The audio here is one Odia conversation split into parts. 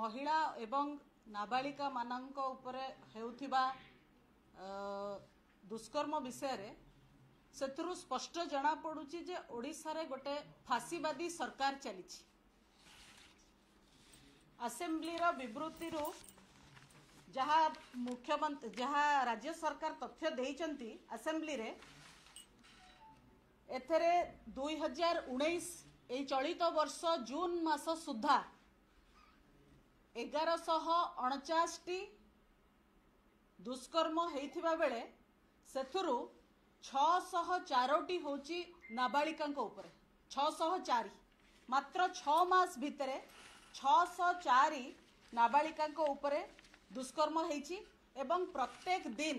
ମହିଳା ଏବଂ ନାବାଳିକା ମାନଙ୍କ ଉପରେ ହେଉଥିବା ଦୁଷ୍କର୍ମ ବିଷୟରେ ସେଥିରୁ ସ୍ପଷ୍ଟ ଜଣାପଡୁଛି ଯେ ଓଡ଼ିଶାରେ ଗୋଟେ ଫାଶୀବାଦୀ ସରକାର ଚାଲିଛି। ଆସେମ୍ବ୍ଲିର ବିବୃତ୍ତିରୁ ଯାହା ମୁଖ୍ୟମନ୍ତ୍ରୀ ଯାହା ରାଜ୍ୟ ସରକାର ତଥ୍ୟ ଦେଇଛନ୍ତି ଆସେମ୍ବ୍ଲିରେ ଏଥିରେ ଦୁଇ ହଜାର ଉଣେଇଶ ଏଇ ଚଳିତ ବର୍ଷ ଜୁନ ମାସ ସୁଦ୍ଧା ଏଗାରଶହ ଅଣଚାଶଟି ଦୁଷ୍କର୍ମ ହେଇଥିବା ବେଳେ ସେଥିରୁ ଛଅଶହ ଚାରୋଟି ହେଉଛି ନାବାଳିକାଙ୍କ ଉପରେ। ଛଅଶହ ଚାରି। ମାତ୍ର ଛଅ ମାସ ଭିତରେ ଛଅଶହ ଚାରି ନାବାଳିକାଙ୍କ ଉପରେ ଦୁଷ୍କର୍ମ ହେଇଛି ଏବଂ ପ୍ରତ୍ୟେକ ଦିନ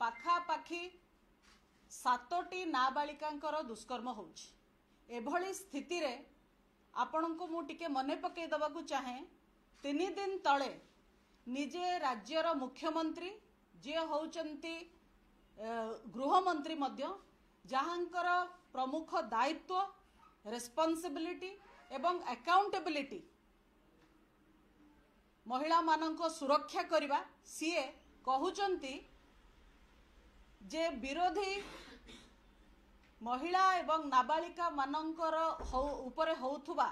ପାଖାପାଖି ସାତଟି ନାବାଳିକାଙ୍କର ଦୁଷ୍କର୍ମ ହେଉଛି। ଏଭଳି ସ୍ଥିତିରେ ଆପଣଙ୍କୁ ମୁଁ ଟିକେ ମନେ ପକାଇ ଦେବାକୁ ଚାହେଁ ତିନି ଦିନ ତଳେ ନିଜେ ରାଜ୍ୟର ମୁଖ୍ୟମନ୍ତ୍ରୀ ଯିଏ ହେଉଛନ୍ତି ଗୃହମନ୍ତ୍ରୀ ମଧ୍ୟ ଯାହାଙ୍କର ପ୍ରମୁଖ ଦାୟିତ୍ୱ ରେସ୍ପନ୍ସିବିଲିଟି ଏବଂ ଆକାଉଣ୍ଟେବିଲିଟି ମହିଳାମାନଙ୍କ ସୁରକ୍ଷା କରିବା ସିଏ କହୁଛନ୍ତି ଯେ ବିରୋଧୀ ମହିଳା ଏବଂ ନାବାଳିକା ମାନଙ୍କର ହଉ- ଉପରେ ହେଉଥିବା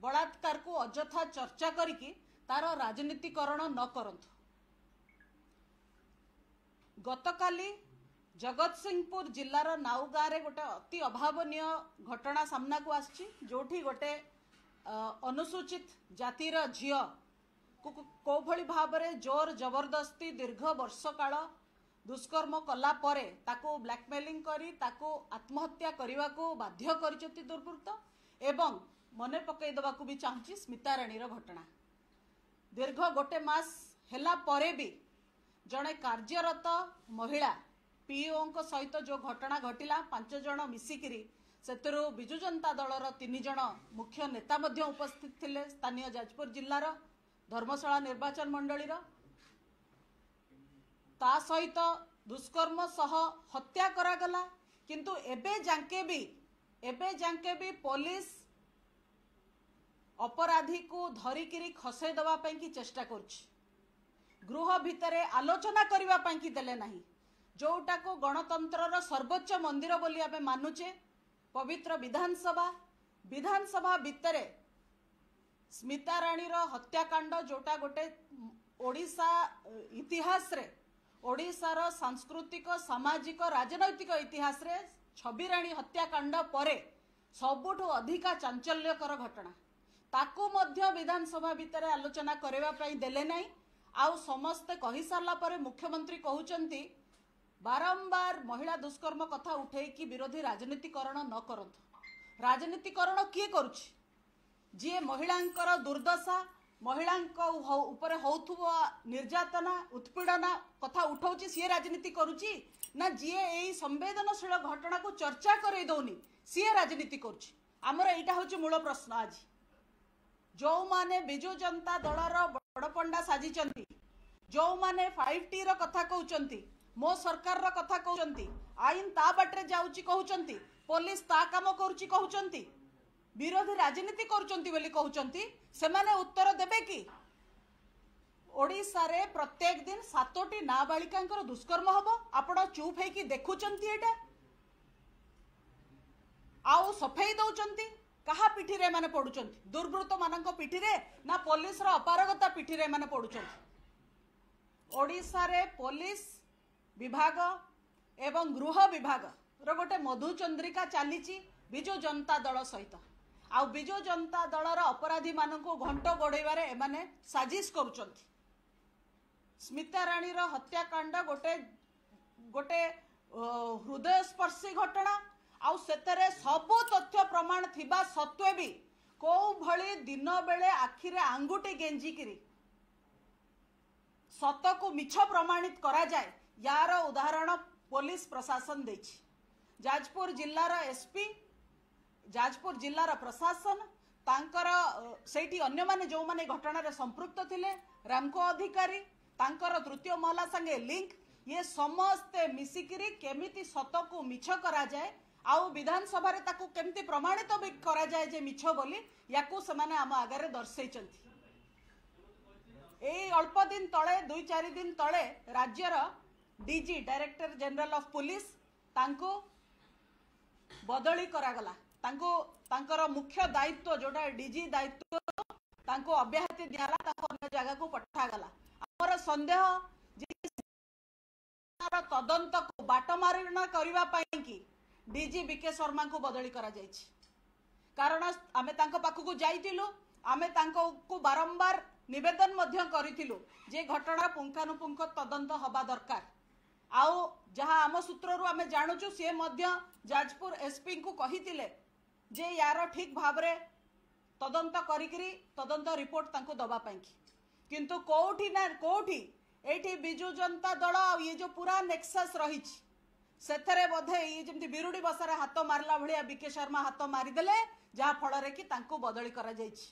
ବଳାତ୍କାରକୁ ଅଯଥା ଚର୍ଚ୍ଚା କରିକି ତାର ରାଜନୀତିକରଣ ନ କରନ୍ତୁ ଗତକାଲି ଜଗତସିଂହପୁର ଜିଲ୍ଲାର ନାଉଗାଁରେ ଗୋଟେ ଅତି ଅଭାବନୀୟ ଘଟଣା ସାମ୍ନାକୁ ଆସିଛି ଯୋଉଠି ଗୋଟେ ଅନୁସୂଚିତ ଜାତିର ଝିଅ କୁ କୋଉଭଳି ଭାବରେ ଜୋର ଜବରଦସ୍ତି ଦୀର୍ଘ ବର୍ଷ କାଳ ଦୁଷ୍କର୍ମ କଲା ପରେ ତାକୁ ବ୍ଲାକମେଲିଂ କରି ତାକୁ ଆତ୍ମହତ୍ୟା କରିବାକୁ ବାଧ୍ୟ କରିଛନ୍ତି ଦୁର୍ବୃତ୍ତ ଏବଂ ମନେ ପକାଇ ଦେବାକୁ ବି ଚାହୁଁଛି ସ୍ମିତାରାଣୀର ଘଟଣା। ଦୀର୍ଘ ଗୋଟେ ମାସ ହେଲା ପରେ ବି ଜଣେ କାର୍ଯ୍ୟରତ ମହିଳା ପିଓଙ୍କ ସହିତ ଯୋଉ ଘଟଣା ଘଟିଲା ପାଞ୍ଚ ଜଣ ମିଶିକିରି ସେଥିରୁ ବିଜୁ ଜନତା ଦଳର ତିନି ଜଣ ମୁଖ୍ୟ ନେତା ମଧ୍ୟ ଉପସ୍ଥିତ ଥିଲେ ସ୍ଥାନୀୟ ଯାଜପୁର ଜିଲ୍ଲାର ଧର୍ମଶାଳା ନିର୍ବାଚନ ମଣ୍ଡଳୀର। ତା ସହିତ ଦୁଷ୍କର୍ମ ସହ ହତ୍ୟା କରାଗଲା କିନ୍ତୁ ଏବେ ଯାଙ୍କେ ବି ଏବେ ଯାଙ୍କେ ବି ପୋଲିସ ଅପରାଧୀକୁ ଧରିକିରି ଖସେଇ ଦେବା ପାଇଁ କି ଚେଷ୍ଟା କରୁଛି। ଗୃହ ଭିତରେ ଆଲୋଚନା କରିବା ପାଇଁ କି ଦେଲେ ନାହିଁ। ଯୋଉଟାକୁ ଗଣତନ୍ତ୍ରର ସର୍ବୋଚ୍ଚ ମନ୍ଦିର ବୋଲି ଆମେ ମାନୁଛେ ପବିତ୍ର ବିଧାନସଭା। ବିଧାନସଭା ଭିତରେ ସ୍ମିତାରାଣୀର ହତ୍ୟାକାଣ୍ଡ ଯୋଉଟା ଗୋଟେ ଓଡ଼ିଶା ଇତିହାସରେ ଓଡ଼ିଶାର ସାଂସ୍କୃତିକ ସାମାଜିକ ରାଜନୈତିକ ଇତିହାସରେ ଛବିରାଣୀ ହତ୍ୟାକାଣ୍ଡ ପରେ ସବୁଠୁ ଅଧିକା ଚାଞ୍ଚଲ୍ୟକର ଘଟଣା। ତାକୁ ମଧ୍ୟ ବିଧାନସଭା ଭିତରେ ଆଲୋଚନା କରିବା ପାଇଁ ଦେଲେ ନାହିଁ। ଆଉ ସମସ୍ତେ କହିସାରିଲା ପରେ ମୁଖ୍ୟମନ୍ତ୍ରୀ କହୁଛନ୍ତି ବାରମ୍ବାର ମହିଳା ଦୁଷ୍କର୍ମ କଥା ଉଠେଇକି ବିରୋଧୀ ରାଜନୀତିକରଣ ନ କରନ୍ତୁ। ରାଜନୀତିକରଣ କିଏ କରୁଛି? ଯିଏ ମହିଳାଙ୍କର ଦୁର୍ଦ୍ଦଶା ମହିଳାଙ୍କ ଉପରେ ହଉଥିବା ନିର୍ଯାତନା ଉତ୍ପୀଡ଼ନା କଥା ଉଠଉଛି ସିଏ ରାଜନୀତି କରୁଛି? ନା ଯିଏ ଏଇ ସମ୍ବେଦନଶୀଳ ଘଟଣାକୁ ଚର୍ଚ୍ଚା କରେଇ ଦଉନି ସିଏ ରାଜନୀତି କରୁଛି? ଆମର ଏଇଟା ହଉଛି ମୂଳ ପ୍ରଶ୍ନ ଆଜି। ଯୋଉମାନେ ବିଜୁ ଜନତା ଦଳର ବଡପଣ୍ଡା ସାଜିଛନ୍ତି ଯୋଉମାନେ ଫାଇଭ ଟି ର କଥା କହୁଛନ୍ତି ମୋ ସରକାରର କଥା କହୁଛନ୍ତି ଆଇନ ତା ବାଟରେ ଯାଉଛି କହୁଛନ୍ତି ପୋଲିସ ତା କାମ କରୁଛି କହୁଛନ୍ତି ବିରୋଧୀ ରାଜନୀତି କରୁଛନ୍ତି ବୋଲି କହୁଛନ୍ତି ସେମାନେ ଉତ୍ତର ଦେବେ କି? ଓଡ଼ିଶାରେ ପ୍ରତ୍ୟେକ ଦିନ ସାତଟି ନାବାଳିକାଙ୍କର ଦୁଷ୍କର୍ମ ହବ ଆପଣ ଚୁପ୍ ହେଇକି ଦେଖୁଛନ୍ତି ଏଇଟା? ଆଉ ସଫେଇ ଦଉଛନ୍ତି? କାହା ପିଠିରେ ଏମାନେ ପଡୁଛନ୍ତି? ଦୁର୍ବୃତ୍ତ ମାନଙ୍କ ପିଠିରେ ନା ପୋଲିସର ଅପାରଗତା ପିଠିରେ ଏମାନେ ପଡୁଛନ୍ତି? ଓଡ଼ିଶାରେ ପୋଲିସ ବିଭାଗ ଏବଂ ଗୃହ ବିଭାଗର ଗୋଟେ ମଧୁଚନ୍ଦ୍ରିକା ଚାଲିଛି ବିଜୁ ଜନତା ଦଳ ସହିତ। ଆଉ ବିଜୁ ଜନତା ଦଳର ଅପରାଧୀ ମାନଙ୍କୁ ଘଣ୍ଟ ଗୋଡେଇବାରେ ଏମାନେ ସାଜିଶ କରୁଛନ୍ତି। ସ୍ମିତାରାଣୀର ହତ୍ୟାକାଣ୍ଡ ଗୋଟେ ଗୋଟେ ହୃଦୟସ୍ପର୍ଶୀ ଘଟଣା ଆଉ ସେଥିରେ ସବୁ ତଥ୍ୟ ପ୍ରମାଣ ଥିବା ସତ୍ତ୍ୱେ ବି କୋଉ ଭଳି ଦିନ ବେଳେ ଆଖିରେ ଆଙ୍ଗୁଠି ଗେଞ୍ଜିକିରି ସତକୁ ମିଛ ପ୍ରମାଣିତ କରାଯାଏ ୟାର ଉଦାହରଣ ପୋଲିସ ପ୍ରଶାସନ ଦେଇଛି। ଯାଜପୁର ଜିଲ୍ଲାର ଏସପି ଯାଜପୁର ଜିଲ୍ଲାର ପ୍ରଶାସନ ତାଙ୍କର ସେଇଠି ଅନ୍ୟମାନେ ଯୋଉମାନେ ଘଟଣାରେ ସମ୍ପୃକ୍ତ ଥିଲେ ରାମକୋ ଅଧିକାରୀ ତାଙ୍କର ତୃତୀୟ ମହଲା ସାଙ୍ଗେ ଲିଙ୍କ ଇଏ ସମସ୍ତେ ମିଶିକିରି କେମିତି ସତକୁ ମିଛ କରାଯାଏ ଆଉ ବିଧାନସଭାରେ ତାକୁ କେମିତି ପ୍ରମାଣିତ ବି କରାଯାଏ ଯେ ମିଛ ବୋଲି ୟାକୁ ସେମାନେ ଆମ ଆଗରେ ଦର୍ଶେଇଛନ୍ତି ଅଳ୍ପ ଦିନ ତଳେ ଦୁଇ ଚାରି ଦିନ ତଳେ ରାଜ୍ୟର DG director general of police ତାଙ୍କୁ ବଦଳି କରାଗଲା ତାଙ୍କୁ ତାଙ୍କର ମୁଖ୍ୟ ଦାୟିତ୍ୱ ଯୋଉଟା ଡିଜି ଦାୟିତ୍ୱ ତାଙ୍କୁ ଅବ୍ୟାହତି ଦିଆଗଲା ତାଙ୍କୁ ଅନ୍ୟ ଜାଗାକୁ ପଠାଗଲା ଆମର ସନ୍ଦେହ ଯେ ତାର ତଦନ୍ତକୁ ବାଟମାରଣା କରିବା ପାଇଁ କି ଡିଜି ବିକେ ଶର୍ମାଙ୍କୁ ବଦଳି କରାଯାଇଛି। କାରଣ ଆମେ ତାଙ୍କ ପାଖକୁ ଯାଇଥିଲୁ ଆମେ ତାଙ୍କୁ ବାରମ୍ବାର ନିବେଦନ ମଧ୍ୟ କରିଥିଲୁ ଯେ ଘଟଣା ପୁଙ୍ଖାନୁପୁଙ୍ଖ ତଦନ୍ତ ହବା ଦରକାର। ଆଉ ଯାହା ଆମ ସୂତ୍ରରୁ ଆମେ ଜାଣୁଛୁ ସିଏ ମଧ୍ୟ ଯାଜପୁର ଏସପିଙ୍କୁ କହିଥିଲେ ଯେ ୟାର ଠିକ୍ ଭାବରେ ତଦନ୍ତ କରିକିରି ତଦନ୍ତ ରିପୋର୍ଟ ତାଙ୍କୁ ଦବା ପାଇଁ କିନ୍ତୁ କୋଉଠି ନା କୋଉଠି ଏଇଠି ବିଜୁ ଜନତା ଦଳ ଆଉ ଇଏ ଯୋଉ ପୁରା ନେକ୍ସସ୍ ରହିଛି ସେଥିରେ ବୋଧେ ଇଏ ଯେମିତି ବିରୁଡି ବସାରେ ହାତ ମାରିଲା ଭଳିଆ ବିକେ ଶର୍ମା ହାତ ମାରିଦେଲେ ଯାହା ଫଳରେ କି ତାଙ୍କୁ ବଦଳି କରାଯାଇଛି।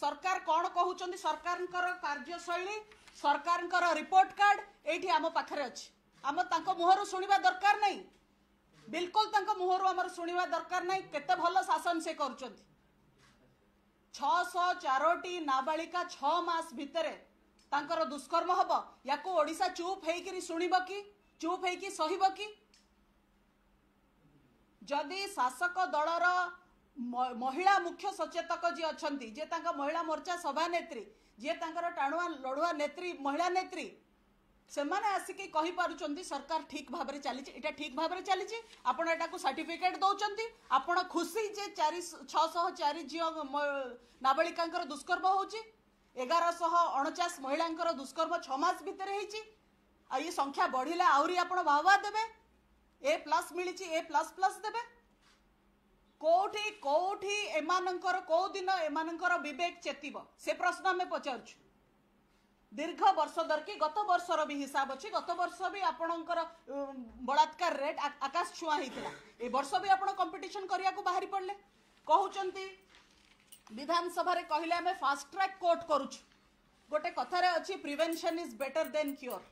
ସରକାର କ'ଣ କହୁଛନ୍ତି? ସରକାରଙ୍କର କାର୍ଯ୍ୟଶୈଳୀ ସରକାରଙ୍କର ରିପୋର୍ଟ କାର୍ଡ ଏଇଠି ଆମ ପାଖରେ ଅଛି। ଆମ ତାଙ୍କ ମୁହଁରୁ ଶୁଣିବା ଦରକାର ନାହିଁ। ବିଲକୁଲ ତାଙ୍କ ମୁହଁରୁ ଆମର ଶୁଣିବା ଦରକାର ନାହିଁ। କେତେ ଭଲ ଶାସନ ସେ କରୁଛନ୍ତି। ଛଅଶହ ଚାରୋଟି ନାବାଳିକା ଛଅ ମାସ ଭିତରେ ତାଙ୍କର ଦୁଷ୍କର୍ମ ହବ ୟାକୁ ଓଡିଶା ଚୁପ୍ ହେଇକିରି ଶୁଣିବ କି? ଚୁପ୍ ହେଇକି ସହିବ କି? ଯଦି ଶାସକ ଦଳର ମ- ମହିଳା ମୁଖ୍ୟ ସଚେତକ ଯିଏ ଅଛନ୍ତି ଯିଏ ତାଙ୍କ ମହିଳା ମୋର୍ଚ୍ଚା ସଭାନେତ୍ରୀ ଯିଏ ତାଙ୍କର ଟାଣୁଆ ଲଢୁଆ ନେତ୍ରୀ ମହିଳା ନେତ୍ରୀ ସେମାନେ ଆସିକି କହିପାରୁଛନ୍ତି ସରକାର ଠିକ ଭାବରେ ଚାଲିଛି। ଏଇଟା ଠିକ ଭାବରେ ଚାଲିଛି। ଆପଣ ଏଟାକୁ ସାର୍ଟିଫିକେଟ ଦଉଛନ୍ତି। ଆପଣ ଖୁସି ଯେ ଚାରି ଛଅଶହ ଚାରି ଝିଅ ମ- ନାବାଳିକାଙ୍କର ଦୁଷ୍କର୍ମ ହଉଛି। ଏଗାରଶହ ଅଣଚାଶ ମହିଳାଙ୍କର ଦୁଷ୍କର୍ମ ଛଅ ମାସ ଭିତରେ ହେଇଛି। ଆଉ ଏ ସଂଖ୍ୟା ବଢିଲେ ଆହୁରି ଆପଣ ବାହବା ଦେବେ। ଏ ପ୍ଲସ୍ ମିଳିଛି ଏ ପ୍ଲସ୍ ପ୍ଲସ୍ ଦେବେ। କୋଉଠି କୋଉଠି ଏମାନଙ୍କର କୋଉ ଦିନ ଏମାନଙ୍କର ବିବେକ ଚେତିବ? ସେ ପ୍ରଶ୍ନ ଆମେ ପଚାରୁଛୁ। ଦୀର୍ଘ ବର୍ଷ ଧରିକି ଗତ ବର୍ଷର ବି ହିସାବ ଅଛି। ଗତ ବର୍ଷ ବି ଆପଣଙ୍କର ବଳାତ୍କାର ରେଟ୍ ଆକାଶ ଛୁଆଁ ହେଇଥିଲା। ଏ ବର୍ଷ ବି ଆପଣ କମ୍ପିଟିସନ କରିବାକୁ ବାହାରି ପଡିଲେ। କହୁଛନ୍ତି ବିଧାନସଭାରେ କହିଲେ ଆମେ ଫାଷ୍ଟ ଟ୍ରାକ୍ କୋର୍ଟ କରୁଛୁ ଗୋଟେ କଥାରେ ଅଛି prevention is better than cure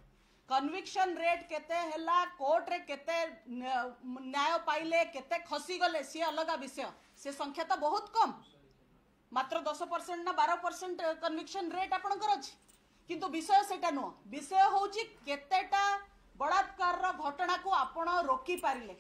conviction rate କେତେ ହେଲା କୋର୍ଟରେ କେତେ ନ୍ୟା- ନ୍ୟାୟ ପାଇଲେ କେତେ ଖସିଗଲେ ସିଏ ଅଲଗା ବିଷୟ ସେ ସଂଖ୍ୟା ତ ବହୁତ କମ୍ ମାତ୍ର ଦଶ ପରସେଣ୍ଟ ନା ବାର ପରସେଣ୍ଟ କନଭିକ୍ସନ ରେଟ୍ ଆପଣଙ୍କର ଅଛି। କିନ୍ତୁ ବିଷୟ ସେଇଟା ନୁହଁ ବିଷୟ ହଉଛି କେତେଟା ବଳାତ୍କାରର ଘଟଣାକୁ ଆପଣ ରୋକି ପାରିଲେ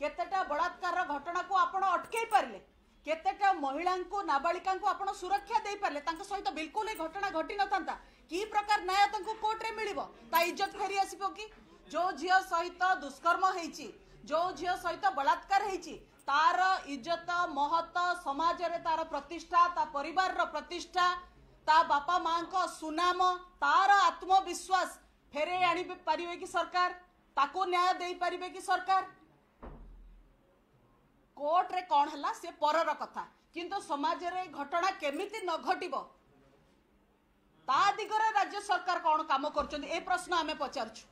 କେତେଟା ବଳାତ୍କାରର ଘଟଣାକୁ ଆପଣ ଅଟକେଇ ପାରିଲେ କେତେଟା ମହିଳାଙ୍କୁ ନାବାଳିକାଙ୍କୁ ଆପଣ ସୁରକ୍ଷା ଦେଇପାରିଲେ ତାଙ୍କ ସହିତ ବିଲକୁଲ ଏ ଘଟଣା ଘଟି ନଥାନ୍ତା। କି ପ୍ରକାର ନ୍ୟାୟ ତାଙ୍କୁ କୋର୍ଟରେ ମିଳିବ? ତା ଇଜ୍ଜତ ଫେରି ଆସିବ କି? ଯୋଉ ଝିଅ ସହିତ ଦୁଷ୍କର୍ମ ହେଇଛି ଯୋଉ ଝିଅ ସହିତ ବଳାତ୍କାର ହେଇଛି ତାର ଇଜ୍ଜତ ମହତ ସମାଜରେ ତାର ପ୍ରତିଷ୍ଠା ତା ପରିବାରର ପ୍ରତିଷ୍ଠା ତା ବାପା ମାଙ୍କ ସୁନାମ ତାର ଆତ୍ମବିଶ୍ୱାସ ଫେରେଇ ଆଣି ପାରିବେ କି ସରକାର? ତାକୁ ନ୍ୟାୟ ଦେଇପାରିବେ କି ସରକାର? କୋର୍ଟରେ କ'ଣ ହେଲା ସେ ପରର କଥା। କିନ୍ତୁ ସମାଜରେ ଏ ଘଟଣା କେମିତି ନ ଘଟିବ ତା ଦିଗରେ ରାଜ୍ୟ ସରକାର କ'ଣ କାମ କରୁଛନ୍ତି ଏ ପ୍ରଶ୍ନ ଆମେ ପଚାରୁଛୁ।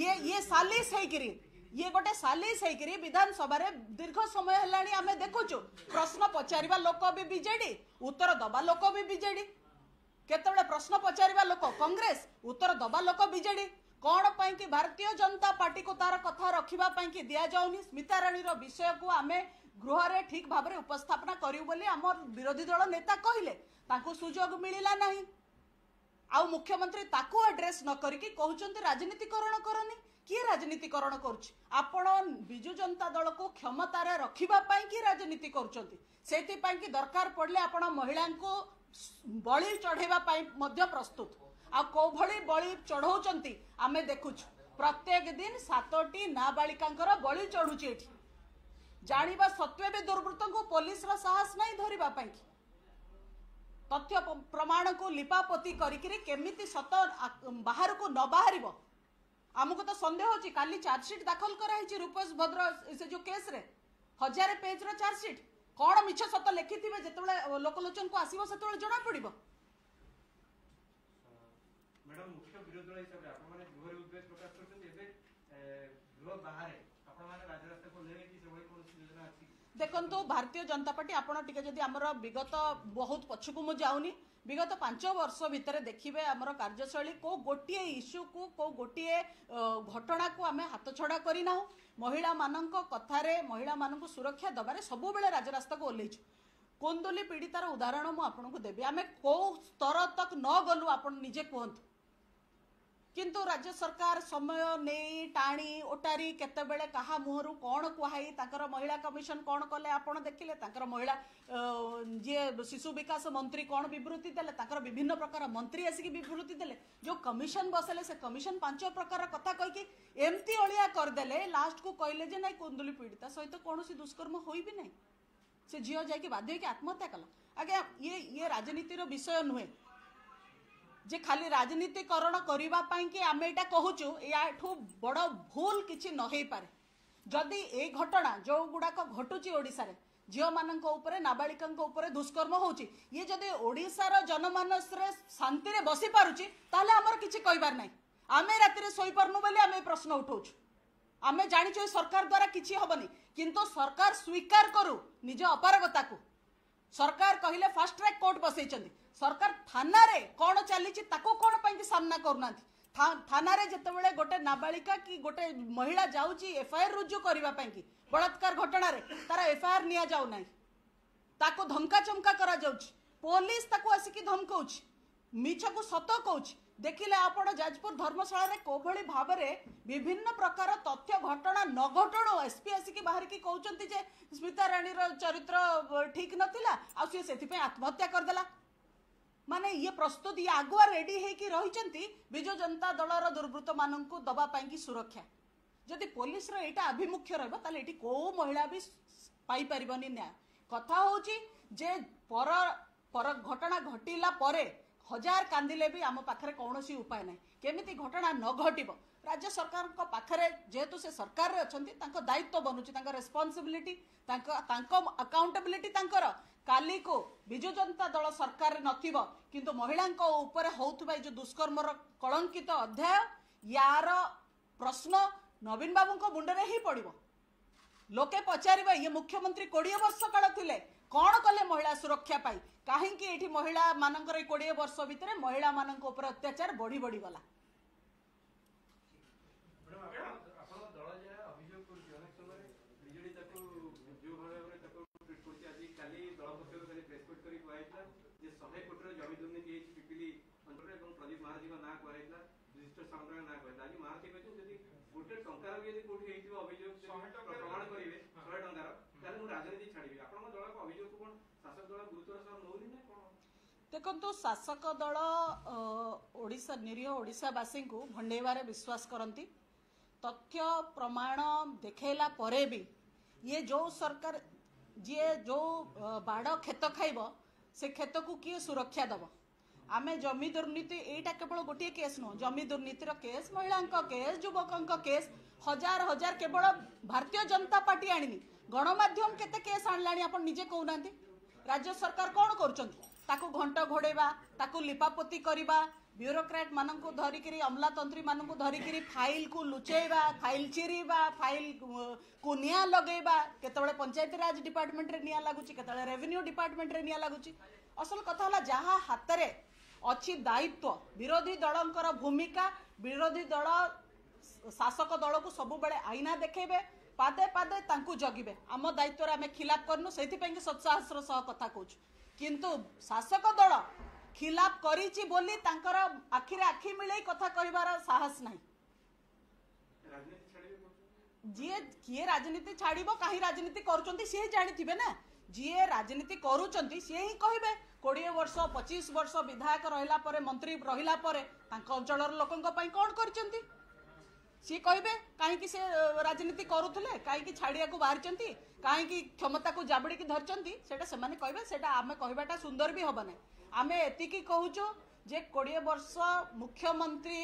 ଇଏ ଇଏ ସାଲିସ ହେଇକିରି ଇଏ ଗୋଟେ ସାଲିସ ହେଇକିରି ବିଧାନସଭାରେ ଦୀର୍ଘ ସମୟ ହେଲାଣି ଆମେ ଦେଖୁଛୁ। ପ୍ରଶ୍ନ ପଚାରିବା ଲୋକ ବି ବିଜେଡି ଉତ୍ତର ଦବା ଲୋକ ବି ବିଜେଡି। କେତେବେଳେ ପ୍ରଶ୍ନ ପଚାରିବା ଲୋକ କଂଗ୍ରେସ ଉତ୍ତର ଦବା ଲୋକ ବିଜେଡି। କ'ଣ ପାଇଁ କି ଭାରତୀୟ ଜନତା ପାର୍ଟିକୁ ତାର କଥା ରଖିବା ପାଇଁ କି ଦିଆଯାଉନି? ସ୍ମିତା ରାଣୀର ବିଷୟକୁ ଆମେ ଗୃହରେ ଠିକ ଭାବରେ ଉପସ୍ଥାପନା କରିବୁ ବୋଲି ଆମ ବିରୋଧୀ ଦଳ ନେତା କହିଲେ। ତାଙ୍କୁ ସୁଯୋଗ ମିଳିଲା ନାହିଁ। ଆଉ ମୁଖ୍ୟମନ୍ତ୍ରୀ ତାକୁ ଆଡ୍ରେସ୍ ନ କରିକି କହୁଛନ୍ତି ରାଜନୀତିକରଣ କରନି। କିଏ ରାଜନୀତିକରଣ କରୁଛି? ଆପଣ ବିଜୁ ଜନତା ଦଳକୁ କ୍ଷମତାରେ ରଖିବା ପାଇଁ କି ରାଜନୀତି କରୁଛନ୍ତି? ସେଇଥିପାଇଁ କି ଦରକାର ପଡ଼ିଲେ ଆପଣ ମହିଳାଙ୍କୁ ବଳି ଚଢେଇବା ପାଇଁ ମଧ୍ୟ ପ୍ରସ୍ତୁତ। ଆଉ କୋଉ ଭଳି ବଳି ଚଢଉଛନ୍ତି ଆମେ ଦେଖୁଛୁ। ପ୍ରତ୍ୟେକ ଦିନ ସାତଟି ନାବାଳିକାଙ୍କର ବଳି ଚଢୁଛି ଏଠି। ଜାଣିବା ସତ୍ତ୍ୱେ ବି ଦୁର୍ବୃତ୍ତଙ୍କୁ ପୋଲିସର ସାହସ ନାହିଁ ଧରିବା ପାଇଁ। କି ତଥ୍ୟ ପ- ପ୍ରମାଣକୁ ଲିପାପୋତି କରିକିରି କେମିତି ସତ ଆ- ବାହାରକୁ ନ ବାହାରିବ? ଆମକୁ ତ ସନ୍ଦେହ ଅଛି କାଲି ଚାର୍ଜସିଟ୍ ଦାଖଲ କରାହେଇଛି ରୂପେଶ ଭଦ୍ର ସେ ଯୋଉ କେସରେ। ହଜାରେ ପେଜର ଚାର୍ଜସିଟ୍। କଣ ମିଛ ସତ ଲେଖିଥିବେ? ଯେତେବେଳେ ଲୋକଲୋଚନକୁ ଆସିବ ସେତେବେଳେ ଜଣା ପଡିବ ମ୍ୟାଡାମ ମୁଖ୍ୟ ବିରୋଧୀ ଦଳ ହିସାବରେ ଆପଣମାନେ ଗୃହରେ ଉଦ୍ବେଗ ପ୍ରକାଶ କରିଛନ୍ତି ଏବେ? ଦେଖନ୍ତୁ ଭାରତୀୟ ଜନତା ପାର୍ଟି ଆପଣ ଟିକେ ଯଦି ଆମର ବିଗତ ବହୁତ ପଛକୁ ମୁଁ ଯାଉନି ବିଗତ ପାଞ୍ଚ ବର୍ଷ ଭିତରେ ଦେଖିବେ ଆମର କାର୍ଯ୍ୟଶୈଳୀ କୋଉ ଗୋଟିଏ ଇସ୍ୟୁକୁ କୋଉ ଗୋଟିଏ ଘଟଣାକୁ ଆମେ ହାତଛଡ଼ା କରିନାହୁଁ ମହିଳାମାନଙ୍କ କଥାରେ ମହିଳାମାନଙ୍କୁ ସୁରକ୍ଷା ଦେବାରେ ସବୁବେଳେ ରାଜରାସ୍ତାକୁ ଓହ୍ଲେଇଛୁ। କୁନ୍ଦୁଲି ପୀଡ଼ିତାର ଉଦାହରଣ ମୁଁ ଆପଣଙ୍କୁ ଦେବି। ଆମେ କୋଉ ସ୍ତର ତକ ନ ଗଲୁ ଆପଣ ନିଜେ କୁହନ୍ତୁ। କିନ୍ତୁ ରାଜ୍ୟ ସରକାର ସମୟ ନେଇ ଟାଣି ଓଟାରି କେତେବେଳେ କାହା ମୁହଁରୁ କ'ଣ କୁହାଇ ତାଙ୍କର ମହିଳା କମିଶନ କ'ଣ କଲେ ଆପଣ ଦେଖିଲେ? ତାଙ୍କର ମହିଳା ଅ, ଯିଏ ଶିଶୁ ବିକାଶ ମନ୍ତ୍ରୀ କ'ଣ ବିବୃତ୍ତି ଦେଲେ? ତାଙ୍କର ବିଭିନ୍ନ ପ୍ରକାର ମନ୍ତ୍ରୀ ଆସିକି ବିବୃତ୍ତି ଦେଲେ। ଯୋଉ କମିଶନ ବସେଇଲେ ସେ କମିଶନ ପାଞ୍ଚ ପ୍ରକାର କଥା କହିକି ଏମିତି ଅଳିଆ କରିଦେଲେ ଲାଷ୍ଟକୁ କହିଲେ ଯେ ନାଇଁ କୁନ୍ଦୁଲି ପୀଡ଼ିତା ସହିତ କୌଣସି ଦୁଷ୍କର୍ମ ହୋଇବି ନାହିଁ। ସେ ଝିଅ ଯାଇକି ବାଧ୍ୟ ହେଇକି ଆତ୍ମହତ୍ୟା କଲା। ଆଜ୍ଞା ଇଏ ଇଏ ରାଜନୀତିର ବିଷୟ ନୁହେଁ। ଯେ ଖାଲି ରାଜନୀତିକରଣ କରିବା ପାଇଁ କି ଆମେ ଏଇଟା କହୁଛୁ ୟାଠୁ ବଡ଼ ଭୁଲ କିଛି ନ ହେଇପାରେ ଯଦି ଏଇ ଘଟଣା ଯୋଉ ଗୁଡାକ ଘଟୁଛି ଓଡ଼ିଶାରେ ଝିଅମାନଙ୍କ ଉପରେ ନାବାଳିକାଙ୍କ ଉପରେ ଦୁଷ୍କର୍ମ ହଉଛି ଇଏ ଯଦି ଓଡ଼ିଶାର ଜନମାନସରେ ଶାନ୍ତିରେ ବସି ପାରୁଛି ତାହେଲେ ଆମର କିଛି କହିବାର ନାହିଁ ଆମେ ରାତିରେ ଶୋଇପାରୁନୁ ବୋଲି ଆମେ ଏ ପ୍ରଶ୍ନ ଉଠଉଛୁ ଆମେ ଜାଣିଛୁ ଏ ସରକାର ଦ୍ୱାରା କିଛି ହବନି କିନ୍ତୁ ସରକାର ସ୍ୱୀକାର କରୁ ନିଜ ଅପାରଗତାକୁ ସରକାର କହିଲେ ଫାଷ୍ଟ ଟ୍ରାକ୍ କୋର୍ଟ ବସେଇଛନ୍ତି ସରକାର ଥାନାରେ କ'ଣ ଚାଲିଛି ତାକୁ କ'ଣ ପାଇଁ ସାମ୍ନା କରୁନାହାନ୍ତି ଥା- ଥାନାରେ ଯେତେବେଳେ ଗୋଟେ ନାବାଳିକା କି ଗୋଟେ ମହିଳା ଯାଉଛି ଏଫଆଇଆର ରୁଜୁ କରିବା ପାଇଁ କି ବଳାତ୍କାର ଘଟଣାରେ ତାର ଏଫଆଇଆର ନିଆଯାଉନାହିଁ ତାକୁ ଧମକା ଚମକା କରାଯାଉଛି ପୋଲିସ ତାକୁ ଆସିକି ଧମକଉଛି ମିଛକୁ ସତ କହୁଛି ଦେଖିଲେ ଆପଣ ଯାଜପୁର ଧର୍ମଶାଳାରେ କୋଭଳି ଭାବରେ ବିଭିନ୍ନ ପ୍ରକାର ତଥ୍ୟ ଘଟଣା ନ ଘଟଣୁ ଏସପି ଆସିକି ବାହାରିକି କହୁଛନ୍ତି ଯେ ସ୍ମିତା ରାଣୀର ଚରିତ୍ର ଅ, ଠିକ ନଥିଲା ଆଉ ସିଏ ସେଥିପାଇଁ ଆତ୍ମହତ୍ୟା କରିଦେଲା ମାନେ ଇଏ ପ୍ରସ୍ତୁତ ଆଗୁଆ ରେଡି ହେଇକି ରହିଛନ୍ତି ବିଜୁ ଜନତା ଦଳର ଦୁର୍ବୃତ୍ତ ମାନଙ୍କୁ ଦବା ପାଇଁ କି ସୁରକ୍ଷା ଯଦି ପୋଲିସର ଏଇଟା ଆଭିମୁଖ୍ୟ ରହିବ ତାହେଲେ ଏଠି କୋଉ ମହିଳା ବି ପାଇପାରିବନି ନ୍ୟାୟ କଥା ହଉଛି ଯେ ପର ପର ଘଟଣା ଘଟିଲା ପରେ ହଜାର କାନ୍ଦିଲେ ବି ଆମ ପାଖରେ କୌଣସି ଉପାୟ ନାହିଁ କେମିତି ଘଟଣା ନ ଘଟିବ ରାଜ୍ୟ ସରକାରଙ୍କ ପାଖରେ ଯେହେତୁ ସେ ସରକାରରେ ଅଛନ୍ତି ତାଙ୍କ ଦାୟିତ୍ୱ ବନୁଛି ତାଙ୍କ ରେସ୍ପନ୍ସିବିଲିଟି ତାଙ୍କ ତାଙ୍କ ଆକାଉଣ୍ଟେବିଲିଟି ତାଙ୍କର କାଲିକୁ ବିଜୁ ଜନତା ଦଳ ସରକାରରେ ନଥିବ କିନ୍ତୁ ମହିଳାଙ୍କ ଉପରେ ହଉଥିବା ଏଇ ଯୋଉ ଦୁଷ୍କର୍ମର କଳଙ୍କିତ ଅଧ୍ୟାୟ ୟାର ପ୍ରଶ୍ନ ନବୀନ ବାବୁଙ୍କ ମୁଣ୍ଡରେ ହିଁ ପଡିବ। ଲୋକେ ପଚାରିବେ ଇଏ ମୁଖ୍ୟମନ୍ତ୍ରୀ କୋଡ଼ିଏ ବର୍ଷ କାଳ ଥିଲେ କ'ଣ କଲେ ମହିଳା ସୁରକ୍ଷା ପାଇଁ? କାହିଁକି ଏଠି ମହିଳା ମାନଙ୍କର ଏଇ କୋଡ଼ିଏ ବର୍ଷ ଭିତରେ ମହିଳା ମାନଙ୍କ ଉପରେ ଅତ୍ୟାଚାର ବଢି ବଢି ଗଲା ମ୍ୟାଡ଼ାମ ଆପଣ ଆପଣଙ୍କ ଦଳ ଯାହା ଅଭିଯୋଗ କରୁଛି ଅନେକ ସମୟରେ ବିଜେଡି ତାକୁ ଯୋଉ ଭାବରେ ତାକୁ ଟ୍ରିଟ୍ କରୁଛି ଆଜି କାଲି ଦଳ ପକ୍ଷରୁ ଖାଲି ପ୍ରେସମିଟ୍ କରି କୁହାଯାଇଥିଲା ଯେ ଶହେ କୋଟିର ଜମି ଦୁର୍ନୀତି ହେଇଛି ପିପିଲି ଅଞ୍ଚଳରେ ଏବଂ ପ୍ରଦୀପ ମହାରଥୀଙ୍କ ନାଁ କୁହାଯାଇଥିଲା ଯୁଧିଷ୍ଠିର ସାମନ୍ତରାୟଙ୍କ ନାଁ କୁହାଯାଇଥିଲା ଆଜି ମହାରଥୀ କହିଛନ୍ତି ଯଦି ଗୋଟେ ଟଙ୍କାର ବି ଯଦି କୋଉଠି ହେଇଥିବ ଅଭିଯୋଗ ଯଦି ଶହେ ଟଙ୍କାର- ପ୍ରମାଣ କରିବେ ଶହେ ଟଙ୍କାର ତାହେଲେ ମୁଁ ରାଜନୀତି ଛାଡ଼ିବି ଆପଣଙ୍କ ଦଳଙ୍କ ଅଭିଯୋଗକୁ ଦେଖନ୍ତୁ ଶାସକ ଦଳ ଓଡ଼ିଶା ନିରୀହ ଓଡ଼ିଶାବାସୀଙ୍କୁ ଭଣ୍ଡେଇବାରେ ବିଶ୍ୱାସ କରନ୍ତି। ତଥ୍ୟ ପ୍ରମାଣ ଦେଖେଇଲା ପରେ ବି ଇଏ ଯୋଉ ସରକାର ଯିଏ ଯୋଉ ବାଡ଼ କ୍ଷେତ ଖାଇବ ସେ କ୍ଷେତକୁ କିଏ ସୁରକ୍ଷା ଦବ? ଆମେ ଜମି ଦୁର୍ନୀତି ଏଇଟା କେବଳ ଗୋଟିଏ କେସ୍ ନୁହଁ। ଜମି ଦୁର୍ନୀତିର କେସ୍ ମହିଳାଙ୍କ କେସ୍ ଯୁବକଙ୍କ କେସ୍ ହଜାର ହଜାର କେବଳ ଭାରତୀୟ ଜନତା ପାର୍ଟି ଆଣିନି। ଗଣମାଧ୍ୟମ କେତେ କେସ୍ ଆଣିଲାଣି ଆପଣ ନିଜେ କହୁନାହାନ୍ତି? ରାଜ୍ୟ ସରକାର କ'ଣ କରୁଛନ୍ତି ତାକୁ ଘଣ୍ଟ ଘୋଡ଼େଇବା ତାକୁ ଲିପାପୋତି କରିବା ବ୍ୟୁରୋକ୍ରାଟ ମାନଙ୍କୁ ଧରିକିରି ଅମଲାତନ୍ତ୍ରୀ ମାନଙ୍କୁ ଧରିକିରି ଫାଇଲକୁ ଲୁଚେଇବା ଫାଇଲ ଚିରିବା ଫାଇଲ କୁ ନିଆଁ ଲଗେଇବା କେତେବେଳେ ପଞ୍ଚାୟତି ରାଜ ଡିପାର୍ଟମେଣ୍ଟରେ ନିଆଁ ଲାଗୁଛି କେତେବେଳେ ରେଭିନ୍ୟୁ ଡିପାର୍ଟମେଣ୍ଟରେ ନିଆଁ ଲାଗୁଛି ଅସଲ କଥା ହେଲା ଯାହା ହାତରେ ଅଛି ଦାୟିତ୍ୱ ବିରୋଧୀ ଦଳଙ୍କର ଭୂମିକା ବିରୋଧୀ ଦଳ ଶାସକ ଦଳକୁ ସବୁବେଳେ ଆଇନା ଦେଖେଇବେ ପାଦେ ପାଦେ ତାଙ୍କୁ ଜଗିବେ। ଆମ ଦାୟିତ୍ୱରେ ଆମେ ଖିଲାପ କରିନୁ ସେଇଥିପାଇଁ ସତ୍ସାହସର ସହ କଥା କହୁଛୁ। କିନ୍ତୁ ଶାସକ ଦଳ ଖିଲାପ କରିଛି ବୋଲି ତାଙ୍କର ଆଖିରେ ଆଖି ମିଳେଇ କଥା କହିବାର ସାହସ ନାହିଁ। ଯିଏ କିଏ ରାଜନୀତି ଛାଡ଼ିବ କାହିଁ ରାଜନୀତି କରୁଛନ୍ତି ସିଏ ଜାଣିଥିବେ ନା। ଯିଏ ରାଜନୀତି କରୁଛନ୍ତି ସିଏ ହିଁ କହିବେ। କୋଡ଼ିଏ ବର୍ଷ ପଚିଶ ବର୍ଷ ବିଧାୟକ ରହିଲା ପରେ ମନ୍ତ୍ରୀ ରହିଲା ପରେ ତାଙ୍କ ଅଞ୍ଚଳର ଲୋକଙ୍କ ପାଇଁ କ'ଣ କରିଛନ୍ତି? ସିଏ କହିବେ କାହିଁକି ସେ ଅ, ରାଜନୀତି କରୁଥିଲେ କାହିଁକି ଛାଡ଼ିବାକୁ ବାହାରିଛନ୍ତି କାହିଁକି କ୍ଷମତାକୁ ଜାବୁଡ଼ିକି ଧରିଛନ୍ତି ସେଇଟା ସେମାନେ କହିବେ ସେଇଟା ଆମେ କହିବାଟା ସୁନ୍ଦର ବି ହବ ନାହିଁ ଆମେ ଏତିକି କହୁଛୁ ଯେ କୋଡ଼ିଏ ବର୍ଷ ମୁଖ୍ୟମନ୍ତ୍ରୀ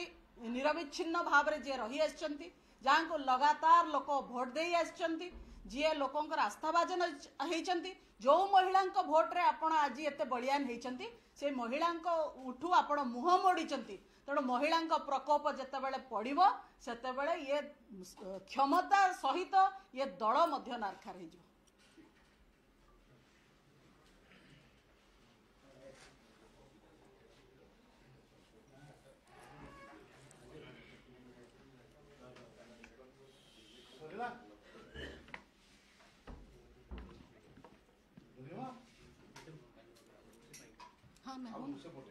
ନିରବିଚ୍ଛିନ୍ନ ଭାବରେ ଯିଏ ରହି ଆସିଛନ୍ତି ଯାହାଙ୍କୁ ଲଗାତାର ଲୋକ ଭୋଟ ଦେଇ ଆସିଛନ୍ତି ଯିଏ ଲୋକଙ୍କର ଆସ୍ଥାଭାଜନ ହେଇଛନ୍ତି ଯୋଉ ମହିଳାଙ୍କ ଭୋଟରେ ଆପଣ ଆଜି ଏତେ ବଳିଆନ ହେଇଛନ୍ତି ସେ ମହିଳାଙ୍କ ଉଠୁ ଆପଣ ମୁହଁ ମୋଡ଼ିଛନ୍ତି ତେଣୁ ମହିଳାଙ୍କ ପ୍ରକୋପ ଯେତେବେଳେ ପଡ଼ିବ ସେତେବେଳେ ଇଏ ଅ, କ୍ଷମତା ସହିତ ଇଏ ଦଳ ମଧ୍ୟ ନାରଖାର ହେଇଯିବ ସରିଲା ବୁଝିବ हाँ मैं ଆଉ हूँ ସେପଟେ ଭିଜୁଆଲ